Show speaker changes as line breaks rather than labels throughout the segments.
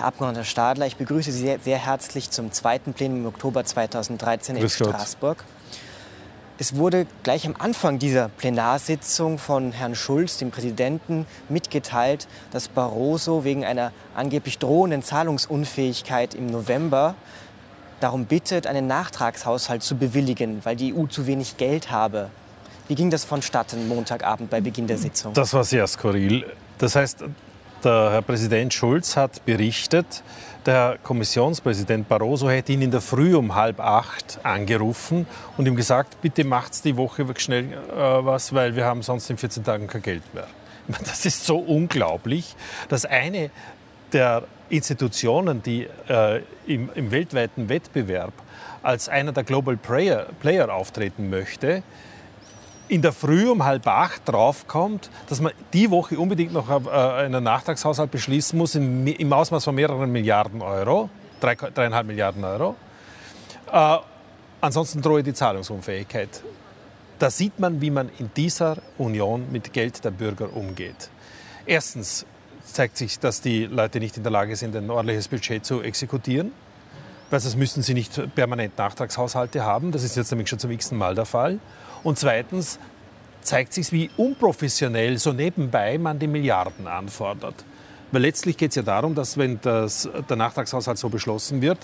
Herr Abgeordneter Stadler, ich begrüße Sie sehr, sehr herzlich zum zweiten Plenum im Oktober 2013 in
Grüß Gott.
Straßburg. Es wurde gleich am Anfang dieser Plenarsitzung von Herrn Schulz, dem Präsidenten, mitgeteilt, dass Barroso wegen einer angeblich drohenden Zahlungsunfähigkeit im November darum bittet, einen Nachtragshaushalt zu bewilligen, weil die EU zu wenig Geld habe. Wie ging das vonstatten Montagabend bei Beginn der Sitzung?
Das war sehr skurril. Das heißt, der Herr Präsident Schulz hat berichtet, der Herr Kommissionspräsident Barroso hätte ihn in der Früh um halb acht angerufen und ihm gesagt, bitte macht's die Woche schnell äh, was, weil wir haben sonst in 14 Tagen kein Geld mehr. Das ist so unglaublich, dass eine der Institutionen, die äh, im, im weltweiten Wettbewerb als einer der Global Player, Player auftreten möchte, in der Früh um halb acht draufkommt, dass man die Woche unbedingt noch äh, einen Nachtragshaushalt beschließen muss im, Ausmaß von mehreren Milliarden Euro, drei, dreieinhalb Milliarden Euro. Äh, ansonsten drohe die Zahlungsunfähigkeit. Da sieht man, wie man in dieser Union mit Geld der Bürger umgeht. Erstens zeigt sich, dass die Leute nicht in der Lage sind, ein ordentliches Budget zu exekutieren. Sonst müssten sie nicht permanent Nachtragshaushalte haben. Das ist jetzt nämlich schon zum x Mal der Fall. Und zweitens zeigt sich, wie unprofessionell so nebenbei man die Milliarden anfordert. Weil letztlich geht es ja darum, dass wenn das, der Nachtragshaushalt so beschlossen wird,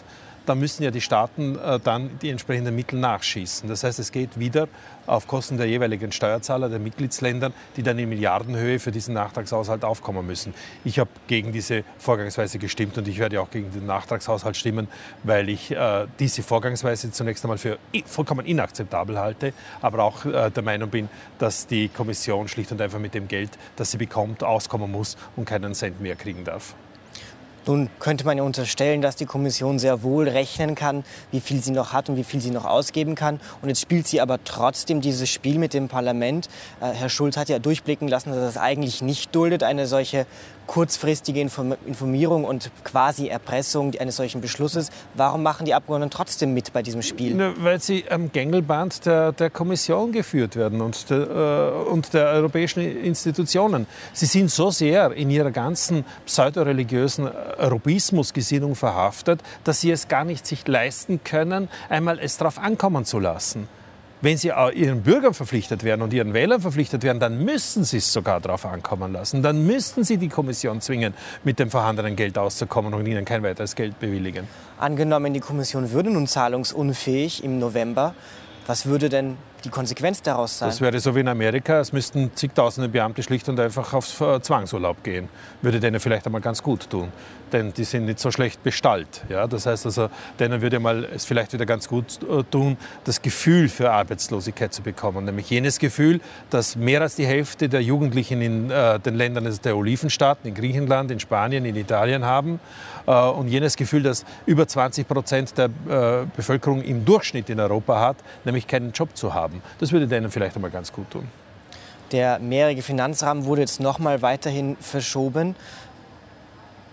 dann müssen ja die Staaten äh, dann die entsprechenden Mittel nachschießen. Das heißt, es geht wieder auf Kosten der jeweiligen Steuerzahler der Mitgliedsländer, die dann in Milliardenhöhe für diesen Nachtragshaushalt aufkommen müssen. Ich habe gegen diese Vorgangsweise gestimmt und ich werde auch gegen den Nachtragshaushalt stimmen, weil ich äh, diese Vorgangsweise zunächst einmal für vollkommen inakzeptabel halte, aber auch äh, der Meinung bin, dass die Kommission schlicht und einfach mit dem Geld, das sie bekommt, auskommen muss und keinen Cent mehr kriegen darf.
Nun könnte man ja unterstellen, dass die Kommission sehr wohl rechnen kann, wie viel sie noch hat und wie viel sie noch ausgeben kann. Und jetzt spielt sie aber trotzdem dieses Spiel mit dem Parlament. Äh, Herr Schulz hat ja durchblicken lassen, dass er das eigentlich nicht duldet, eine solche kurzfristige Inform- Informierung und quasi Erpressung eines solchen Beschlusses. Warum machen die Abgeordneten trotzdem mit bei diesem Spiel?
Na, weil sie am Gängelband der, der Kommission geführt werden und der, äh, und der europäischen Institutionen. Sie sind so sehr in ihrer ganzen pseudoreligiösen Europismusgesinnung verhaftet, dass sie es gar nicht sich leisten können, einmal es darauf ankommen zu lassen. Wenn sie ihren Bürgern verpflichtet werden und ihren Wählern verpflichtet werden, dann müssen sie es sogar darauf ankommen lassen. Dann müssten sie die Kommission zwingen, mit dem vorhandenen Geld auszukommen und ihnen kein weiteres Geld bewilligen.
Angenommen, die Kommission würde nun zahlungsunfähig im November, was würde denn die Konsequenz daraus sein?
Das wäre so wie in Amerika, es müssten zigtausende Beamte schlicht und einfach auf äh, Zwangsurlaub gehen. Würde denen vielleicht einmal ganz gut tun, denn die sind nicht so schlecht bestallt. Ja? Das heißt also, denen würde mal es vielleicht wieder ganz gut äh, tun, das Gefühl für Arbeitslosigkeit zu bekommen. Nämlich jenes Gefühl, dass mehr als die Hälfte der Jugendlichen in äh, den Ländern der Olivenstaaten, in Griechenland, in Spanien, in Italien haben. Äh, und jenes Gefühl, dass über 20 Prozent der äh, Bevölkerung im Durchschnitt in Europa hat, nämlich keinen Job zu haben. Das würde denen vielleicht einmal ganz gut tun.
Der mehrjährige Finanzrahmen wurde jetzt noch mal weiterhin verschoben.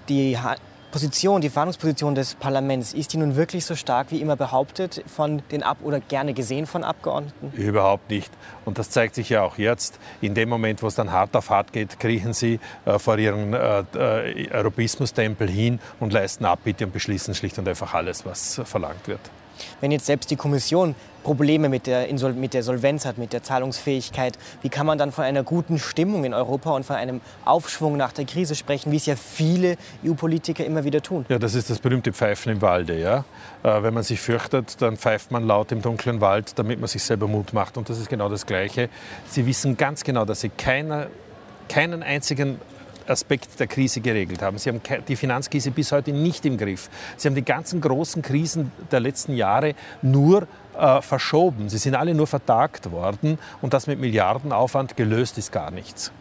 Die Ha- Position, die Verhandlungsposition des Parlaments, ist die nun wirklich so stark wie immer behauptet von den Ab oder gerne gesehen von Abgeordneten?
Überhaupt nicht. Und das zeigt sich ja auch jetzt. In dem Moment, wo es dann hart auf hart geht, kriechen sie äh, vor ihren äh, äh, Europismus-Tempel hin und leisten Abbitte und beschließen schlicht und einfach alles, was verlangt wird.
Wenn jetzt selbst die Kommission Probleme mit der, Insol mit der Solvenz hat, mit der Zahlungsfähigkeit, wie kann man dann von einer guten Stimmung in Europa und von einem Aufschwung nach der Krise sprechen, wie es ja viele EU-Politiker immer wieder tun?
Ja, das ist das berühmte Pfeifen im Walde. Ja? Äh, wenn man sich fürchtet, dann pfeift man laut im dunklen Wald, damit man sich selber Mut macht. Und das ist genau das Gleiche. Sie wissen ganz genau, dass sie keiner, keinen einzigen Aspekt der Krise geregelt haben. Sie haben die Finanzkrise bis heute nicht im Griff. Sie haben die ganzen großen Krisen der letzten Jahre nur äh, verschoben. Sie sind alle nur vertagt worden und das mit Milliardenaufwand gelöst ist gar nichts.